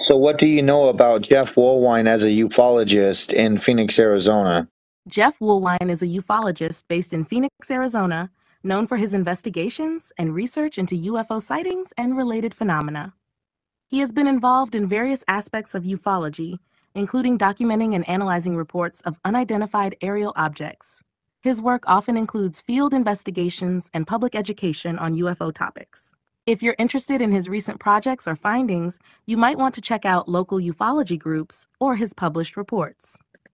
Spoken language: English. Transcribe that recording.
So, what do you know about Jeff Woolwine as a ufologist in Phoenix, Arizona? Jeff Woolwine is a ufologist based in Phoenix, Arizona, known for his investigations and research into UFO sightings and related phenomena. He has been involved in various aspects of ufology, including documenting and analyzing reports of unidentified aerial objects. His work often includes field investigations and public education on UFO topics. If you're interested in his recent projects or findings, you might want to check out local ufology groups or his published reports.